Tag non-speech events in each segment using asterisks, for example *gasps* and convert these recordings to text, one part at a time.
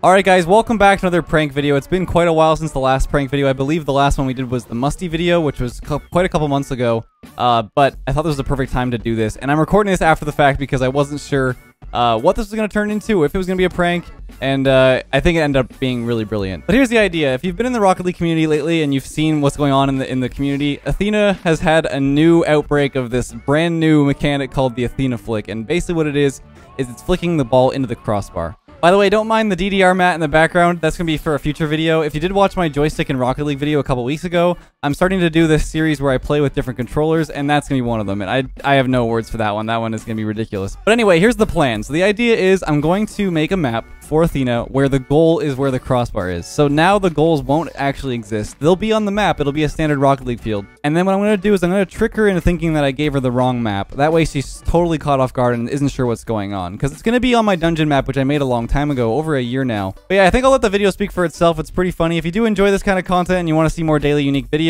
Alright guys, welcome back to another prank video. It's been quite a while since the last prank video. I believe the last one we did was the Musty video, which was quite a couple months ago. Uh, but I thought this was the perfect time to do this. And I'm recording this after the fact because I wasn't sure uh, what this was going to turn into, if it was going to be a prank. And uh, I think it ended up being really brilliant. But here's the idea. If you've been in the Rocket League community lately and you've seen what's going on in the, in the community, Athena has had a new outbreak of this brand new mechanic called the Athena Flick. And basically what it is, is it's flicking the ball into the crossbar. By the way, don't mind the DDR mat in the background. That's going to be for a future video. If you did watch my joystick and Rocket League video a couple weeks ago, I'm starting to do this series where I play with different controllers, and that's going to be one of them. And I, I have no words for that one. That one is going to be ridiculous. But anyway, here's the plan. So the idea is I'm going to make a map for Athena where the goal is where the crossbar is. So now the goals won't actually exist. They'll be on the map. It'll be a standard Rocket League field. And then what I'm going to do is I'm going to trick her into thinking that I gave her the wrong map. That way she's totally caught off guard and isn't sure what's going on. Because it's going to be on my dungeon map, which I made a long time ago, over a year now. But yeah, I think I'll let the video speak for itself. It's pretty funny. If you do enjoy this kind of content and you want to see more daily unique videos,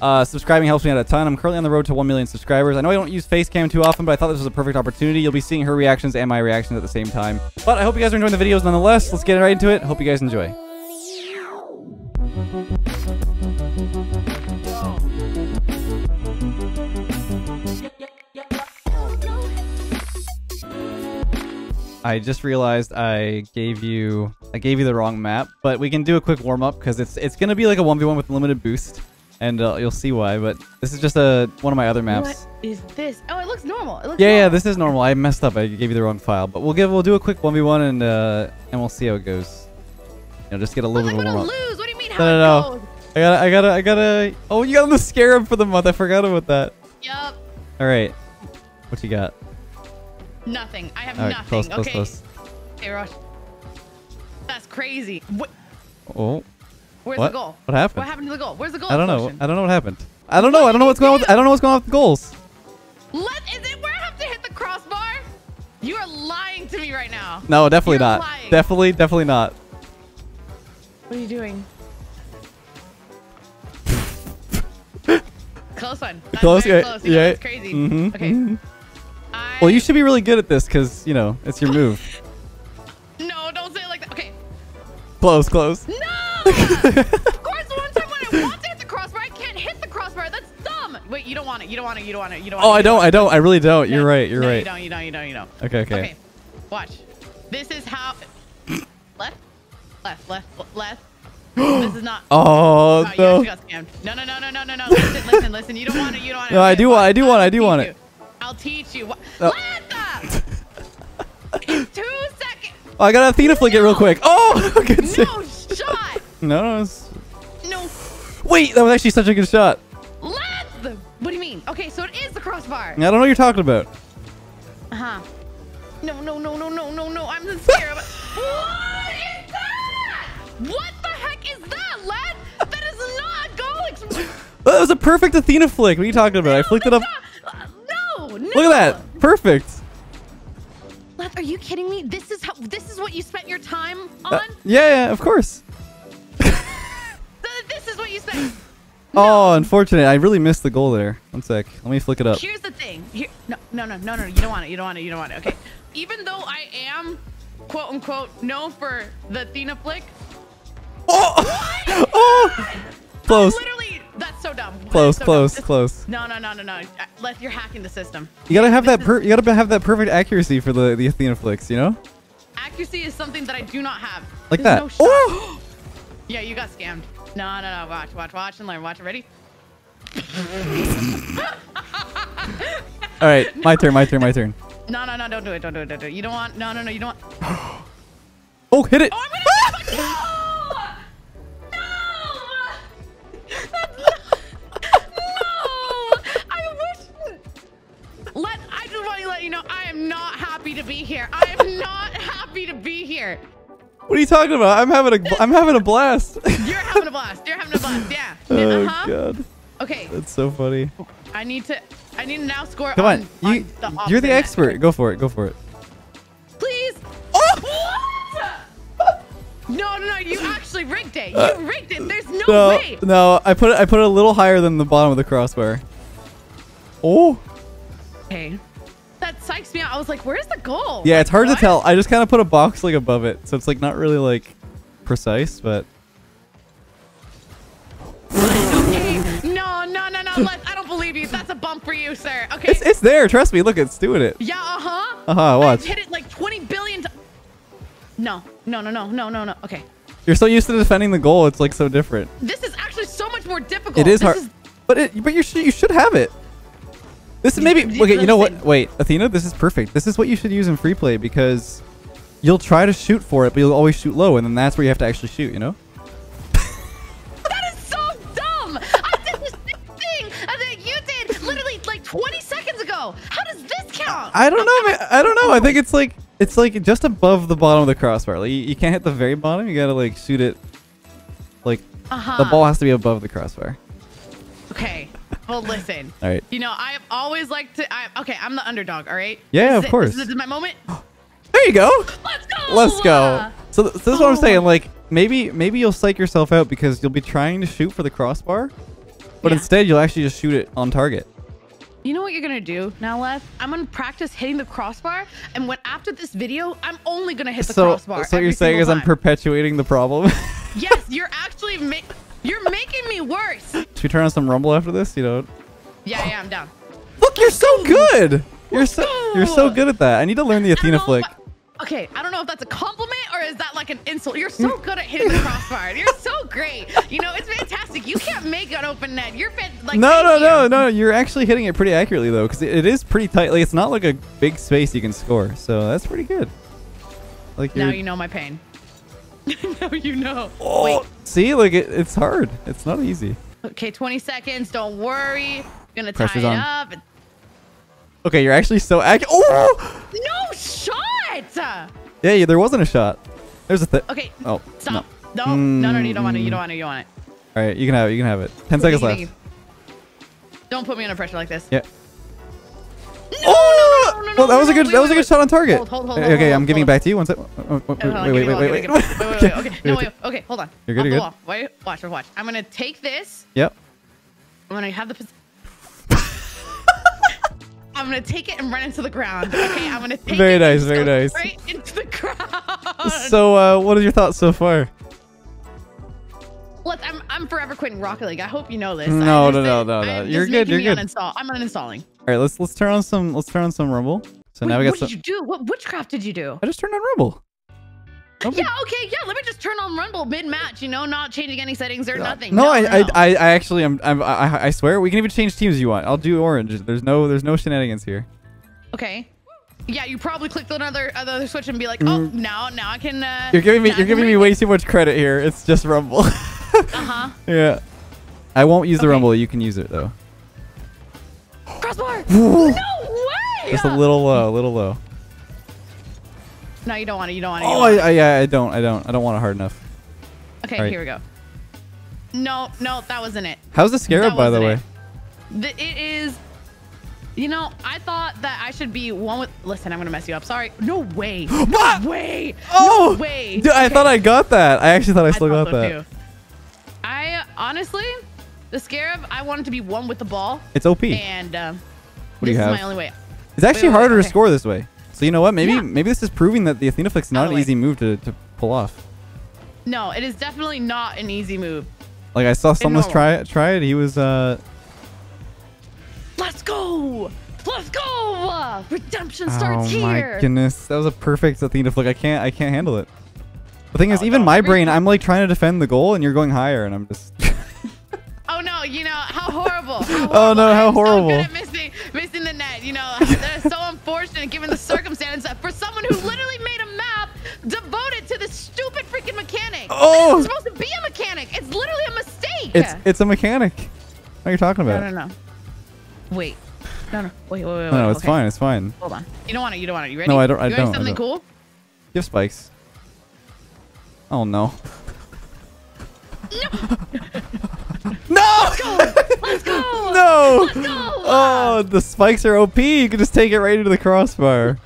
uh, subscribing helps me out a ton. I'm currently on the road to 1 million subscribers. I know I don't use Facecam too often, but I thought this was a perfect opportunity. You'll be seeing her reactions and my reactions at the same time. But I hope you guys are enjoying the videos nonetheless. Let's get right into it. Hope you guys enjoy. I just realized I gave you I gave you the wrong map, but we can do a quick warm up because it's it's gonna be like a one v one with limited boost and uh, you'll see why. But this is just a one of my other maps. What is this? Oh, it looks normal. It looks yeah, normal. yeah, this is normal. I messed up. I gave you the wrong file, but we'll give we'll do a quick one v one and uh, and we'll see how it goes. You know, just get a little I'm bit gonna lose. What do you mean? How No, no, it no. I gotta, I gotta, I gotta. Oh, you got the scarab for the month. I forgot about that. Yup. All right, what you got? Nothing. I have right, nothing. close, close, okay. close. Okay, Rosh. That's crazy. What? Oh, Where's What? the goal? What happened? What happened to the goal? Where's the goal? I don't know. explosion? I don't know what happened. I don't know. I don't know what's going on. With, I don't know what's going on with the goals. Let is it where I have to hit the crossbar? You are lying to me right now. No, definitely You're not. lying. Definitely, definitely not. What are you doing? *laughs* close one. That's Close, very yeah, close. Yeah. That's crazy. Mhm, Okay. mhm. I, Well, you should be really good at this because you know it's your *laughs* move. No, don't say it like that. Okay. close, close. No! Of course, one time when I want to hit the crossbar, I can't hit the crossbar. That's dumb. Wait, you don't want it. You don't want it. You don't want it. You don't oh, want Oh, it. I don't. I don't. I really don't. You're right. You're no, right. You don't. You don't. You don't. You don't. Okay, okay. Okay. Watch. This is how. *gasps* left, left, left, left. *gasps* this is not. Oh Oh, no. actually got scammed. No, no, no, no, no, no, no. Listen, listen, listen. You don't want it. You don't want it. No, I do want- I do want it, I do want you. it. I'll teach you. What? Oh. Lanta! Two seconds. Oh, I got Athena flick it real quick. Oh, *laughs* good. No. No, no. No. Wait, that was actually such a good shot. Lanta. What do you mean? Okay, so it is the crossbar. I don't know what you're talking about. Uh huh. No, no, no, no, no, no, no. I'm scared. of *laughs* what is that? What the heck is that, lad? That is not a goal. Ex- That was a perfect Athena flick. What are you talking about? I flicked it up. Not- uh, no, no. Look at that. Perfect. Lad, are you kidding me? This is how. This is what you spent your time on. Uh, yeah, yeah, of course. Th- this is what you spent. *laughs* Oh, unfortunate. I really missed the goal there. One sec. Let me flick it up. Here's the thing. Here, no, no, no, no, no. You don't want it. You don't want it. You don't want it. Okay. Even though I am, quote unquote, known for the Athena flick, Oh! *laughs* What? Oh! Close. literally, that's so dumb. Close, so close, dumb. close. No, no, no, no, no. Let you're hacking the system. You gotta have that per you gotta have that perfect accuracy for the, the Athena flicks, you know? Accuracy is something that I do not have. Like There's that. No oh! *gasps* Yeah, you got scammed. No, no, no. Watch, watch, watch, and learn. Watch. Ready? Alright, my turn, my turn, my turn. No, no, no. Don't do it. Don't do it. Don't do it. You don't want. No, no, no. You don't want. *gasps* Oh, hit it! Oh, I'm gonna. Ah! no! No! That's not- no! I wish. Let. I just want to let you know. I am not happy to be here. I am not happy to be here. What are you talking about? I'm having a I'm having a blast. *laughs* You're having a blast. You're having a blast. Yeah. *laughs* oh uh-huh. god. Okay. That's so funny. I need to. I need to now score. Come on. on, You the you're the net. expert. Go for it. Go for it. Please. Oh! What? No, no, no. You actually rigged it. You Uh, rigged it. There's no, No, way. no, I put it I put it a little higher than the bottom of the crossbar. Oh. Okay. Me out. I was like, where's the goal? Yeah, it's hard What? to tell. I just kind of put a box like above it, so it's like not really like precise, but Okay. *laughs* No, no, no, no. Leth, I don't believe you. That's a bump for you, sir. Okay. it's it's there. Trust me. Look, it's doing it. yeah. Uh huh. Uh huh. I've hit it like 20 billion. No, no, no, no, no, no, no. Okay. You're so used to defending the goal. It's like so different. This is actually so much more difficult. It is This hard, but it but you should you should have it. This is maybe okay. You know what? Wait, Athena, this is perfect. This is what you should use in free play because you'll try to shoot for it, but you'll always shoot low, and then that's where you have to actually shoot. You know? *laughs* That is so dumb. I did the same thing that you did literally like 20 seconds ago. How does this count? I don't know, man. I don't know. I think it's like it's like just above the bottom of the crossbar. Like you, you can't hit the very bottom. You gotta like shoot it. Like Uh-huh. the ball has to be above the crossbar. Okay. Well, listen. All right. You know, I've always liked to. I, okay, I'm the underdog. All right. Yeah, This of it. course. This is my moment. *gasps* There you go. Let's go. Let's go. So, so this is what I'm Oh. saying. Like maybe maybe you'll psych yourself out because you'll be trying to shoot for the crossbar, but Yeah. instead you'll actually just shoot it on target. You know what you're gonna do now, Leth? I'm gonna practice hitting the crossbar, and when after this video, I'm only gonna hit the So, crossbar. so what you're saying is I'm perpetuating the problem. *laughs* yes, you're actually you're making me worse. *laughs* Should we turn on some rumble after this? You know. Yeah, yeah, I'm down. Look, you're so good. You're so you're so good at that. I need to learn the Athena flick. okay, I don't know if that's a compliment or is that like an insult. You're so good at hitting the *laughs* crossbar. You're so great. You know, it's fantastic. You can't make an open net. You're fan- like no, no, no, no. You're actually hitting it pretty accurately though, because it, it is pretty tight. Like it's not like a big space you can score. So that's pretty good. Like Now you know my pain. *laughs* now you know. Oh, Wait. see, like it, it's hard. It's not easy. Okay, 20 seconds. Don't worry. Gonna tie it on. up. Okay, you're actually so accurate. Oh, No shot. yeah, yeah. There wasn't a shot. There's a thing. Okay. Oh, Stop. No. No, no, no, you don't want it. You Mm. don't want it. You don't want it. All right, you can have it. You can have it. Ten seconds left. Don't put me under pressure like this. Yeah. No, oh! no, well, that was a good. wait, that was a good wait. shot on target. Hold, hold, hold, okay, hold, I'm giving it back to you. One sec. Oh, oh, wait, wait, wait, wait, wait, give me one. Wait, wait, wait, okay. No, Wait, okay, hold on. You're good, you're good. Wait, watch, watch, watch. I'm gonna take this. Yep. I'm gonna have the. *laughs* I'm gonna take it and run into the ground. Okay, I'm gonna take Very it. nice, very go nice. Straight into the *laughs* ground. So, uh, what are your thoughts so far? Look, I'm I'm forever quitting Rocket League. I hope you know this. No, no, no, no, no. You're good, you're good. Uninstall. I'm uninstalling. All right, let's let's turn on some let's turn on some rumble. So Wait, now we got what some. did you do? What witchcraft did you do? I just turned on rumble. Big- Yeah, okay, yeah. Let me just turn on Rumble mid-match. You know, not changing any settings or nothing. No, No, I, no. I, I, I actually am. I'm, I, I swear we can even change teams if you want. I'll do orange. There's no, there's no shenanigans here. Okay. Yeah, you probably clicked another another switch and be like, oh, now now I can. Uh, Mm. You're giving me, you're giving me way too much credit here. It's just rumble. *laughs* it. Uh-huh. yeah. I won't use the Okay. rumble. You can use it though. Crossbar. no way. Just a little low, a little low. No, you don't want it. You don't want it. Oh, I, I, yeah, I don't, I don't, I don't want it hard enough. Okay, alright. here we go. No, no, that wasn't it. How's the scarab, That by the way? The, it is. You know, I thought that I should be one with. Listen, I'm gonna mess you up. Sorry. No way. *gasps* No What? way. Oh, no way. Dude, I thought I got that. I actually thought I I still thought got so that. too. Honestly, the scarab, I wanted to be one with the ball, It's OP. and um, What do you is have? my only way. It's actually wait, wait, harder to okay. score this way. So you know what? Maybe Yeah. maybe this is proving that the Athena flick's not Other an easy move to, to pull off. No, it is definitely not an easy move. Like I saw someone try it. Try it. He was uh. Let's go. Let's go. Redemption starts here. oh here. my goodness, that was a perfect Athena flick. I can't I can't handle it. The thing is, Oh, even no, my brain, I'm like trying to defend the goal, and you're going higher, and I'm just. No, you know how *laughs* horrible. How Oh, no, how I'm So horrible. good at missing, missing the net. You know that is so unfortunate given the circumstance that for someone who literally made a map devoted to this stupid freaking mechanic. Oh. This is supposed to be a mechanic. It's literally a mistake. it's it's a mechanic. What are you talking about? no, no. Wait. No, no. Wait, wait, wait. wait. No, no, it's okay. fine. It's fine. Hold on. You don't want it. You don't want it. You ready? No, I don't- I You don't, I Something don't. cool? You have spikes. Oh no. No. *laughs* Let's go. *laughs* no. Let's go. Oh, the spikes are OP. You can just take it right into the crossbar.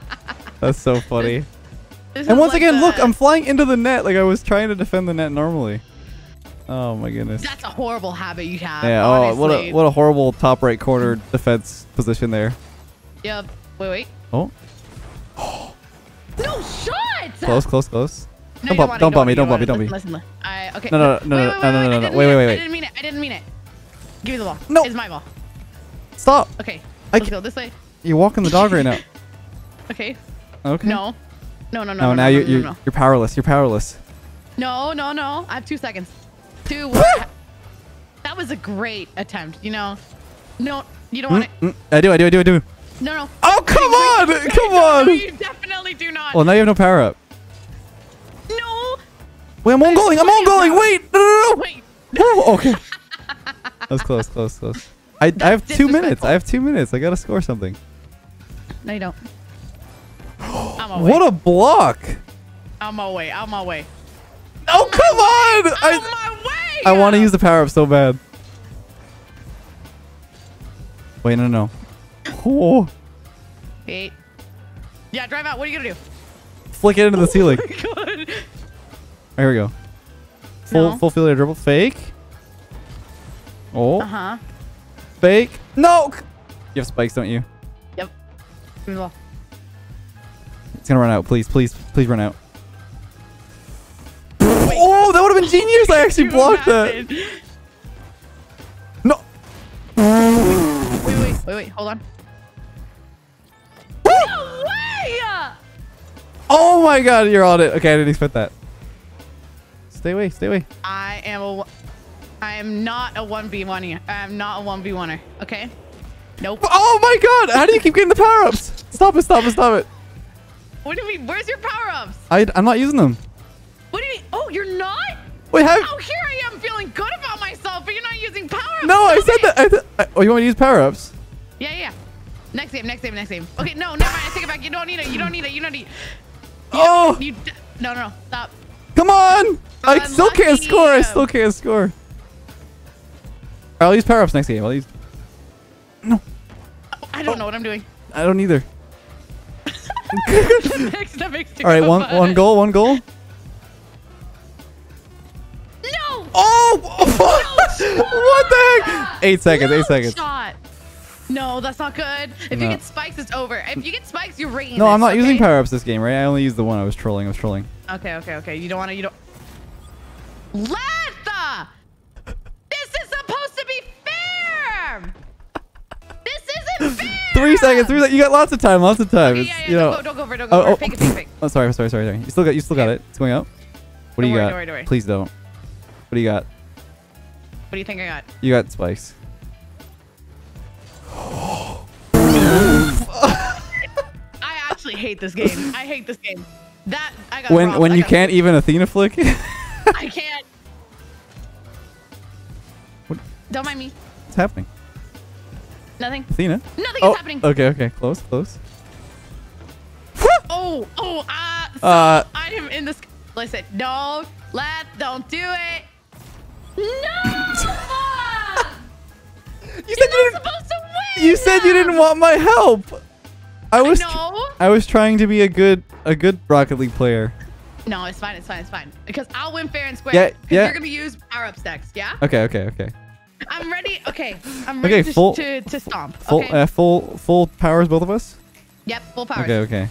*laughs* That's so funny. And once like again, look, I'm flying into the net like I was trying to defend the net normally. Oh my goodness. That's a horrible habit you have. Yeah. Oh, what a what a horrible top right corner defense position there. Yep. Wait, wait. Oh, *gasps* No shot. close, close, close. No, Don't bump- don't bump me, don't bump me, don't want me. it. Listen, listen. I okay. No, no, no, no, no, no, no, wait, no, I no. didn't Wait, mean wait, it. wait, I didn't mean it. I didn't mean it. Give me the ball. No. It's my ball. Stop. Okay. I Let's go this way. You're walking the dog right now. *laughs* Okay. Okay. No. No, no, no. No, no, now no, you're no, no, you're powerless. You're powerless. no, no, no. I have two seconds. Two. *laughs* that was a great attempt. You know. No, you don't want it. Mm, mm, I do. I do. I do. I do. No, no. Oh come *laughs* on! Come no, on! No, you definitely do not. Well, now you have no power up. No. Wait, I'm on going. I'm on going. Wait. No, no, no. Wait. Oh, okay. *laughs* that was close. Close. Close. I, I have two minutes. I have two minutes. I gotta score something. No, you don't. *gasps* I'm. What a block! I'm away. I'm away. Oh come on! On I my way. I want to use the power up so bad. Wait, no, no. Oh, Wait. Yeah, drive out. What are you gonna do? flick it into the *laughs* oh ceiling. Here we go. Full No. full field dribble. Fake. Oh, Uh huh. fake. No. You have spikes, don't you? Yep. Give me the ball. It's gonna run out. Please, please, please run out. Oh, that would have been genius. I *laughs* actually blocked that. No. Wait, wait, wait, wait. Hold on. No way! Oh my god, you're on it. Okay, I didn't expect that. Stay away, stay away. I am a. I am not a one v one. I am not a one v oneer. Okay. Nope. Oh my god, how do you keep getting the power ups? Stop it, stop it, stop it. What do you mean? Where's your power ups? I, I'm not using them. What do you mean? Oh, you're not? Wait, have. Oh, here I am feeling good about myself, but you're not using power ups. No, I said that. I th I, oh, you want me to use power ups? Yeah, yeah. yeah. Next game, next game, next game. Okay, no, never mind. I take it back. You don't need it. You don't need it. You don't need. Oh, You. No, no, no. Stop. come on. I still can't Unlucky. score. I still can't score. I'll use power ups next game. I'll use. Oh, I don't know what I'm doing. I don't either. *laughs* that makes, that makes All right, one one goal, one goal. No. Oh, *laughs* what the heck? Eight seconds. No Eight seconds. Shot. No, that's not good. If No. you get spikes, it's over. If you get spikes, you're rating. No, I'm this, not using power ups this game, right? I only used the one. I was trolling. I was trolling. Okay, okay, okay. You don't want to. You don't. Latha! This is supposed to be fair. This isn't *laughs* fair. Three seconds. Three. seconds. You got lots of time. Lots of time. Okay, yeah, yeah. you don't, know. go, don't go for it. Don't go Oh, for oh. it. Fake it, fake it, fake it. *laughs* Oh, sorry, sorry, sorry, sorry. You still got, you still got it. It's going up. What do Don't you worry, got? don't worry, don't worry. Please don't. What do you got? What do you think I got? You got spikes. *gasps* I actually hate this game. I hate this game. That I got. When robbed. when I you can't even Athena flick. *laughs* I can't. What- Don't mind me. What's happening? Nothing. Athena. Nothing oh, is happening. okay, okay, close, close. Oh, oh, ah. so Uh, I am in this. Listen, no, let, don't do it. No! *laughs* You said you You're didn't. supposed to win. You said you didn't want my help. I was. No. I was trying to be a good a good Rocket League player. No, it's fine. It's fine. It's fine. Because I'll win fair and square. Yeah, yeah. You're gonna use power ups next. Yeah. Okay, okay, okay. I'm ready. Okay. I'm ready Okay, to, full- to to stomp. Full okay. uh, full full powers, both of us. yep. Full power. Okay, okay.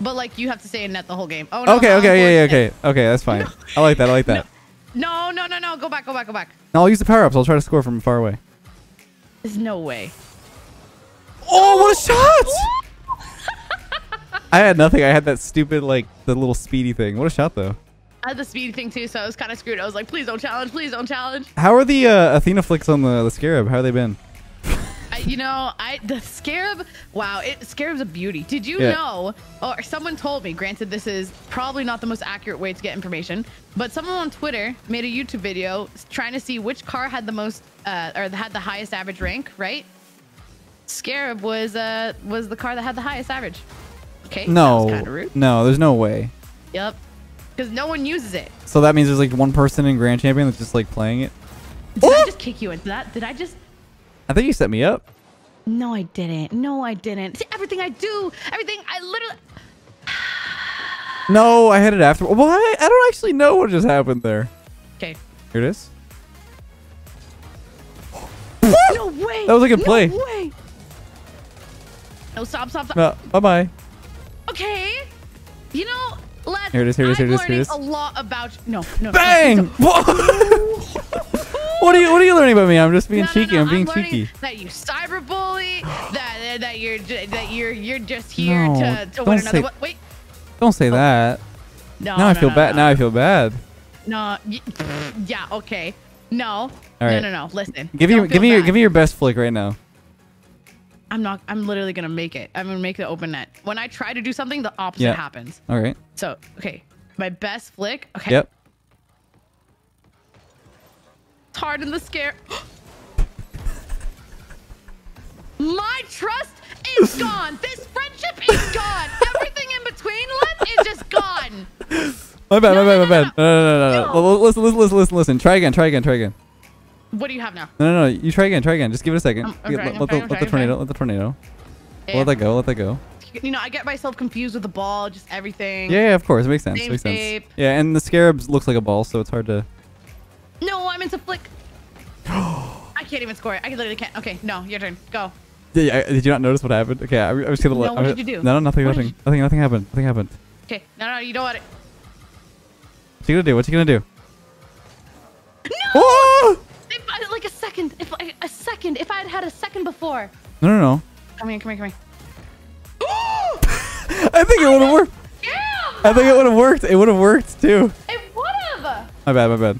But like you have to stay in net the whole game. Oh no. Okay, no, okay, yeah, yeah, okay, okay. That's fine. I like that. I like that. No, no, no, no. Go back. Go back. Go back. No, I'll use the power ups. I'll try to score from far away. There's no way. Oh, what a shot! I had nothing. I had that stupid like the little speedy thing. What a shot though. I had the speedy thing too, so I was kind of screwed. I was like, please don't challenge. Please don't challenge. How are the uh, Athena flicks on the the Scarab? How have they been? I, you know, I the scarab. Wow, it scarab's a beauty. Did you Yeah. know? Or someone told me. Granted, this is probably not the most accurate way to get information, but someone on Twitter made a YouTube video trying to see which car had the most uh, or had the highest average rank. Right? Scarab was uh was the car that had the highest average. Okay. No, no, there's no way. Yep. Because no one uses it. So that means there's like one person in Grand Champion that's just like playing it. Did I just kick you into that? Did I just? I think you set me up. No, I didn't. No, I didn't. See, everything I do, everything I literally. No, I had it after. Well, I, I don't actually know what just happened there. Okay. Here it is. No way. That was a good play. No way. No, stop, stop, stop. No, bye bye. You know, Let's. Here it is, here it is, here it is, here it is. a lot about. No, no. no, Bang! *laughs* *laughs* what are you What are you learning about me? I'm just being No, no, cheeky. no, I'm being learning cheeky. That you cyberbully. *gasps* That that you're that you're you're just here No, to to win another. say- one. Wait. Don't say oh. that. No. Now I feel no, bad. No, Now I feel bad. no. Yeah. Okay. No. All No. No. No. Listen. Give me give me your give me your best flick right now. I'm not. I'm literally gonna make it. I'm gonna make the open net. When I try to do something, the opposite Yeah. happens. All right. So okay, my best flick. Okay. Yep. It's hard in the scare. *gasps* My trust is *laughs* gone. This friendship is gone. Everything in between Len, is just gone. My bad. No, my bad. no, My bad. no, No, no, no, no. No. Listen, listen, listen, listen, listen. Try again. Try again. Try again. What do you have now? No, no, no. You try again. Try again. Just give it a second. Um, get- trying, let, let trying, the, let the tornado. Let the tornado. Yeah. Let that go. Let that go. You know, I get myself confused with the ball, just everything. Yeah, yeah, of course. It makes sense. Same makes sense. Yeah, and the scarab looks like a ball, so it's hard to. No, I'm into flick. *gasps* I can't even score it. I literally can't. Okay, no, your turn. Go. Did, I, did you not notice what happened? Okay, I, I was gonna let. No, what I, did you do? No, no, nothing, What nothing, nothing, nothing happened. Nothing happened. Okay, no, no, you don't want it. What you gonna do? What you gonna do? No! Oh! Second. If I, a second. If I had had a second before. No, no, no. Come here, come here, come here. *gasps* I think it would have worked. Yeah! I think it would have worked. It would have worked too. It would have. My bad, my bad.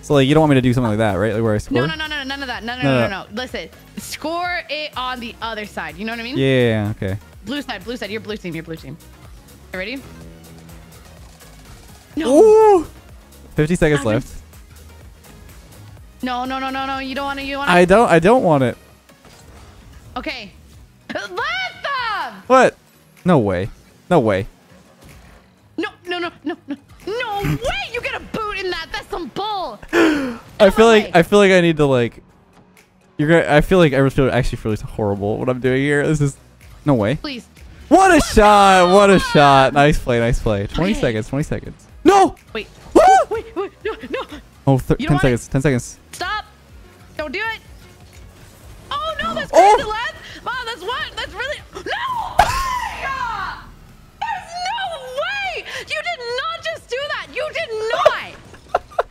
So like, you don't want me to do something like that, right? Like where I score? No, no, no, no, none of that. No, no, No, no, no. no. Listen, score it on the other side. You know what I mean? Yeah, yeah, yeah, okay. Blue side, blue side. You're blue team. You're blue team. You ready? No. Ooh! 50 seconds left. No, no, no, no, no. You don't want to. You want to. I don't. I don't want it. Okay. *laughs* Let them. What? No way. No way. No, no, no, no, no. No *laughs* way! You get a boot in that. That's some bull. *gasps* I feel like way. I feel like I need to like. You're gonna. I feel like I feel actually feel horrible what I'm doing here. This is no way. Please. What a shot! What a shot! Nice play. Nice play. 20 Okay. seconds. 20 seconds. No. Wait. Ah! Wait, wait, no, no. Oh, th- You 10 don't seconds. 10 seconds. Stop. Don't do it. Oh, no, that's Oh! crazy, lad. Mom, that's what? That's really. No! Ah! There's no way! You did not just do that. You did not. *laughs*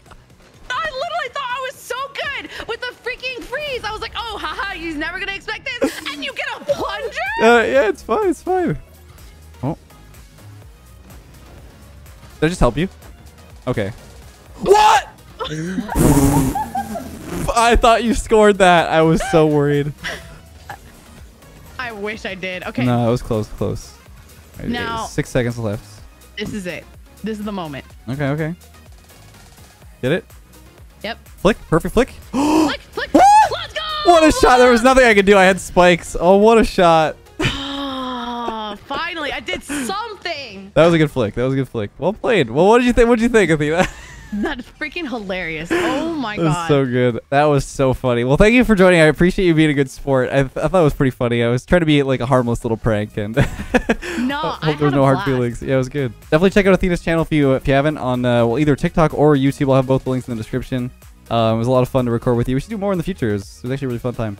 I literally thought I was so good with the freaking freeze. I was like, oh, haha, he's never going to expect this. And you get a plunger? *laughs* Uh, yeah, it's fine. It's fine. Oh. Did I just help you? Okay. What? *laughs* I thought you scored that. I was so worried. I wish I did. Okay, No, it was close. Close. Right, Now- Six seconds left. this is it. This is the moment. Okay. Okay. Get it? Yep. Flick. Perfect flick. *gasps* Flick, flick. What? Let's go! What a shot! There was nothing I could do. I had spikes. Oh, what a shot! Oh, finally, I did something. That was a good flick. That was a good flick. Well played. Well, what did you think? What did you think, Athena? *laughs* That's freaking hilarious. *laughs* Oh my That was god. so good. That was so funny. Well, thank you for joining. I appreciate you being a good sport. I, I thought it was pretty funny. I was trying to be like a harmless little prank, and *laughs* no, hope I there had no hard feelings. Yeah, it was good. Definitely check out Athena's channel if you if you haven't on uh, well either TikTok or YouTube. I'll have both the links in the description. Um, it was a lot of fun to record with you. We should do more in the future. It was, it was actually a really fun time.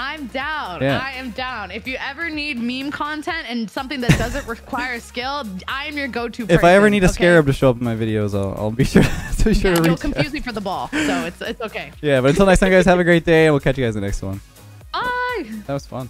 I'm down. Yeah. I am down. If you ever need meme content and something that doesn't require *laughs* skill, I am your go-to person. If I ever need a okay? scarab to show up in my videos, I'll, I'll be sure *laughs* to be sure yeah, to you'll reach out. confuse me for the ball, so it's it's okay. Yeah, but until next time, guys, have a great day, and we'll catch you guys in the next one. Bye. That was fun.